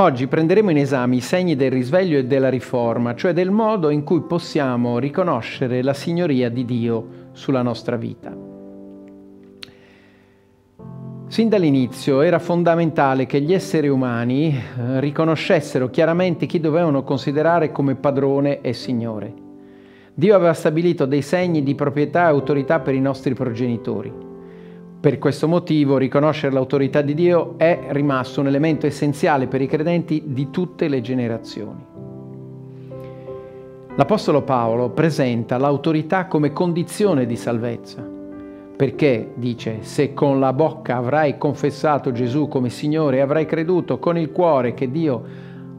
Oggi prenderemo in esame i segni del risveglio e della riforma, cioè del modo in cui possiamo riconoscere la signoria di Dio sulla nostra vita. Sin dall'inizio era fondamentale che gli esseri umani eh, riconoscessero chiaramente chi dovevano considerare come padrone e signore. Dio aveva stabilito dei segni di proprietà e autorità per i nostri progenitori. Per questo motivo riconoscere l'autorità di Dio è rimasto un elemento essenziale per i credenti di tutte le generazioni. L'Apostolo Paolo presenta l'autorità come condizione di salvezza, perché dice, se con la bocca avrai confessato Gesù come Signore e avrai creduto con il cuore che Dio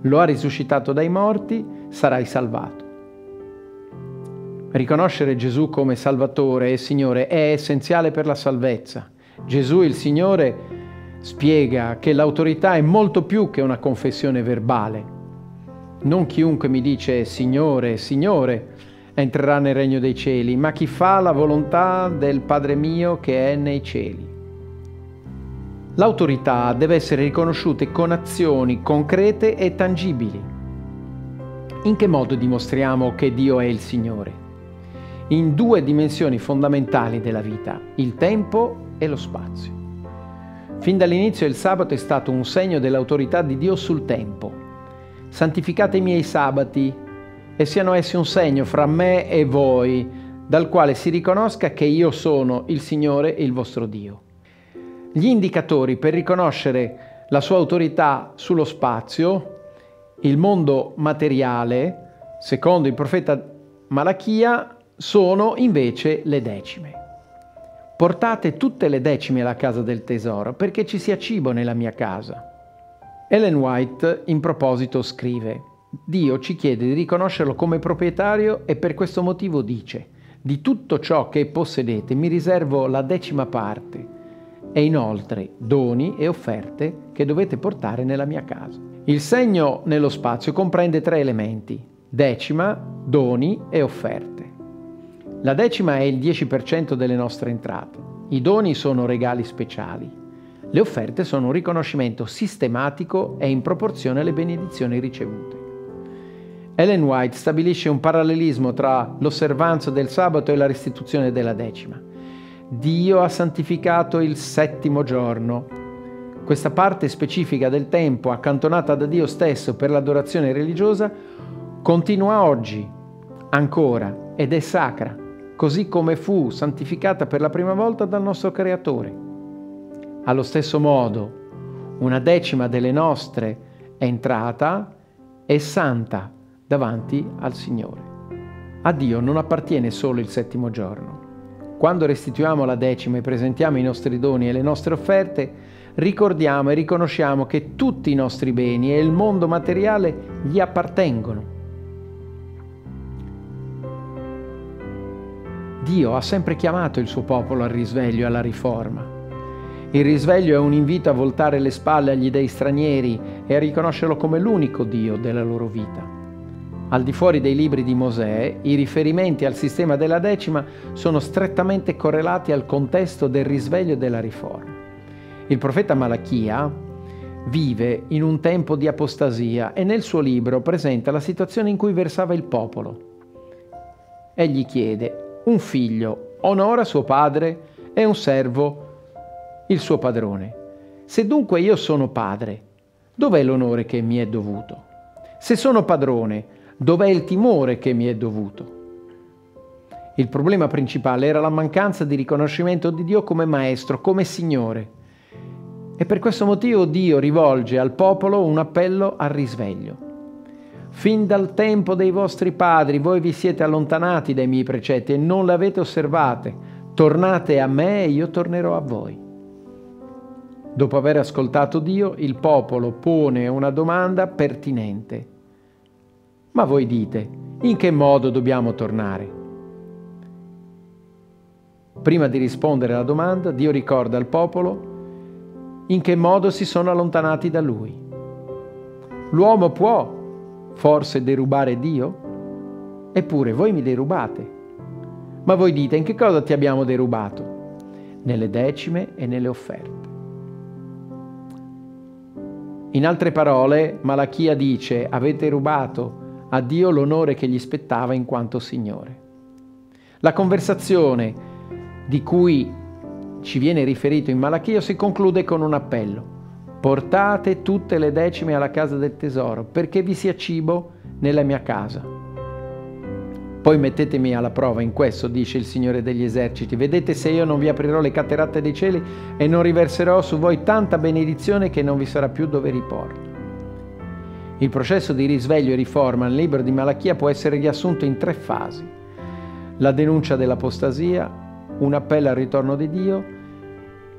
lo ha risuscitato dai morti, sarai salvato. Riconoscere Gesù come Salvatore e Signore è essenziale per la salvezza. Gesù il Signore spiega che l'autorità è molto più che una confessione verbale. Non chiunque mi dice Signore, Signore, entrerà nel regno dei cieli, ma chi fa la volontà del Padre mio che è nei cieli. L'autorità deve essere riconosciuta con azioni concrete e tangibili. In che modo dimostriamo che Dio è il Signore? In due dimensioni fondamentali della vita, il tempo e lo spazio. Fin dall'inizio il sabato è stato un segno dell'autorità di Dio sul tempo. Santificate i miei sabati e siano essi un segno fra me e voi, dal quale si riconosca che io sono il Signore il vostro Dio. Gli indicatori per riconoscere la sua autorità sullo spazio, il mondo materiale, secondo il profeta Malachia, sono invece le decime. Portate tutte le decime alla casa del tesoro, perché ci sia cibo nella mia casa. Ellen White in proposito scrive, Dio ci chiede di riconoscerlo come proprietario e per questo motivo dice, di tutto ciò che possedete mi riservo la decima parte e inoltre doni e offerte che dovete portare nella mia casa. Il segno nello spazio comprende tre elementi, decima, doni e offerte. La decima è il 10% delle nostre entrate. I doni sono regali speciali. Le offerte sono un riconoscimento sistematico e in proporzione alle benedizioni ricevute. Ellen White stabilisce un parallelismo tra l'osservanza del sabato e la restituzione della decima. Dio ha santificato il settimo giorno. Questa parte specifica del tempo, accantonata da Dio stesso per l'adorazione religiosa, continua oggi, ancora, ed è sacra così come fu santificata per la prima volta dal nostro Creatore. Allo stesso modo, una decima delle nostre entrata è santa davanti al Signore. A Dio non appartiene solo il settimo giorno. Quando restituiamo la decima e presentiamo i nostri doni e le nostre offerte, ricordiamo e riconosciamo che tutti i nostri beni e il mondo materiale gli appartengono Dio ha sempre chiamato il suo popolo al risveglio e alla riforma. Il risveglio è un invito a voltare le spalle agli dei stranieri e a riconoscerlo come l'unico Dio della loro vita. Al di fuori dei libri di Mosè, i riferimenti al sistema della decima sono strettamente correlati al contesto del risveglio e della riforma. Il profeta Malachia vive in un tempo di apostasia e nel suo libro presenta la situazione in cui versava il popolo. Egli chiede, un figlio onora suo padre e un servo il suo padrone. Se dunque io sono padre, dov'è l'onore che mi è dovuto? Se sono padrone, dov'è il timore che mi è dovuto? Il problema principale era la mancanza di riconoscimento di Dio come maestro, come Signore. E per questo motivo Dio rivolge al popolo un appello al risveglio. Fin dal tempo dei vostri padri voi vi siete allontanati dai miei precetti e non le avete osservate. Tornate a me e io tornerò a voi. Dopo aver ascoltato Dio, il popolo pone una domanda pertinente. Ma voi dite, in che modo dobbiamo tornare? Prima di rispondere alla domanda, Dio ricorda al popolo in che modo si sono allontanati da Lui. L'uomo può forse derubare Dio? Eppure voi mi derubate. Ma voi dite in che cosa ti abbiamo derubato? Nelle decime e nelle offerte. In altre parole, Malachia dice, avete rubato a Dio l'onore che gli spettava in quanto Signore. La conversazione di cui ci viene riferito in Malachia si conclude con un appello. Portate tutte le decime alla casa del tesoro, perché vi sia cibo nella mia casa. Poi mettetemi alla prova in questo, dice il Signore degli eserciti. Vedete se io non vi aprirò le cateratte dei cieli e non riverserò su voi tanta benedizione che non vi sarà più dove riporto. Il processo di risveglio e riforma nel libro di Malachia può essere riassunto in tre fasi. La denuncia dell'apostasia, un appello al ritorno di Dio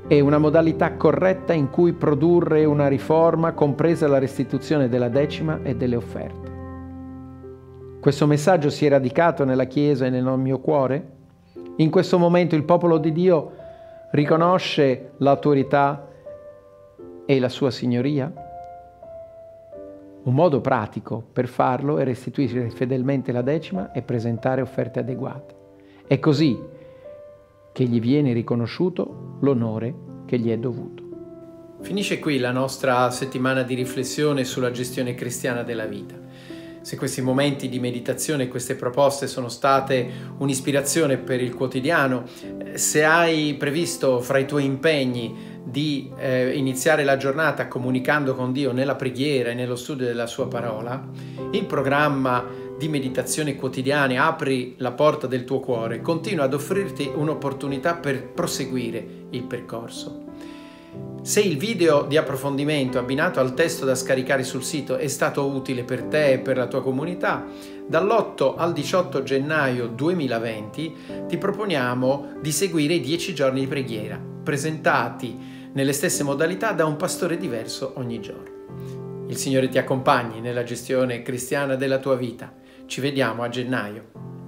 e una modalità corretta in cui produrre una riforma compresa la restituzione della decima e delle offerte. Questo messaggio si è radicato nella Chiesa e nel mio cuore? In questo momento il popolo di Dio riconosce l'autorità e la sua signoria? Un modo pratico per farlo è restituire fedelmente la decima e presentare offerte adeguate. È così che gli viene riconosciuto l'onore che gli è dovuto. Finisce qui la nostra settimana di riflessione sulla gestione cristiana della vita. Se questi momenti di meditazione e queste proposte sono state un'ispirazione per il quotidiano, se hai previsto fra i tuoi impegni di eh, iniziare la giornata comunicando con Dio nella preghiera e nello studio della sua parola, il programma di meditazione quotidiane apri la porta del tuo cuore, continua ad offrirti un'opportunità per proseguire il percorso. Se il video di approfondimento abbinato al testo da scaricare sul sito è stato utile per te e per la tua comunità, dall'8 al 18 gennaio 2020 ti proponiamo di seguire i 10 giorni di preghiera, presentati nelle stesse modalità da un pastore diverso ogni giorno. Il Signore ti accompagni nella gestione cristiana della tua vita. Ci vediamo a gennaio.